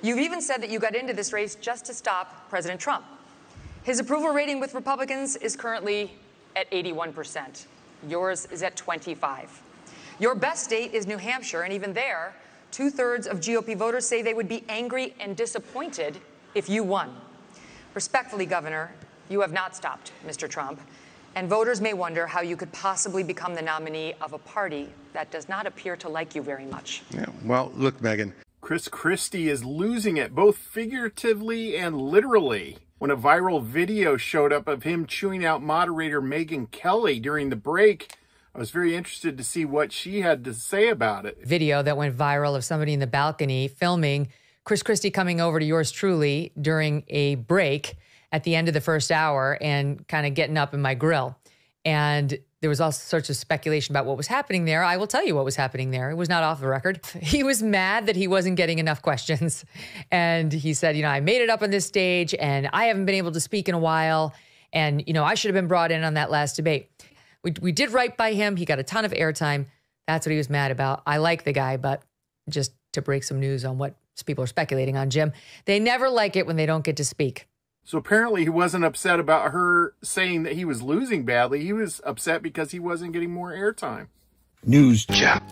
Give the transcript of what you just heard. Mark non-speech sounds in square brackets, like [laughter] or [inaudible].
You've even said that you got into this race just to stop President Trump. His approval rating with Republicans is currently at 81%. Yours is at 25. Your best state is New Hampshire, and even there, two thirds of GOP voters say they would be angry and disappointed if you won. Respectfully, Governor, you have not stopped Mr. Trump, and voters may wonder how you could possibly become the nominee of a party that does not appear to like you very much. Yeah, well, look, Megyn. Chris Christie is losing it, both figuratively and literally. When a viral video showed up of him chewing out moderator Megyn Kelly during the break, I was very interested to see what she had to say about it. Video that went viral of somebody in the balcony filming Chris Christie coming over to yours truly during a break at the end of the first hour and kind of getting up in my grill. And there was all sorts of speculation about what was happening there. I will tell you what was happening there. It was not off the record. [laughs] He was mad that he wasn't getting enough questions. [laughs] And he said, You know, I made it up on this stage and I haven't been able to speak in a while. And, you know, I should have been brought in on that last debate. We, we did right by him. He got a ton of airtime. That's what he was mad about. I like the guy, but just to break some news on what people are speculating on Jim, they never like it when they don't get to speak. So apparently he wasn't upset about her saying that he was losing badly. He was upset because he wasn't getting more airtime. News Chat.